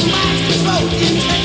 His mind's controlled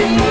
Bleeding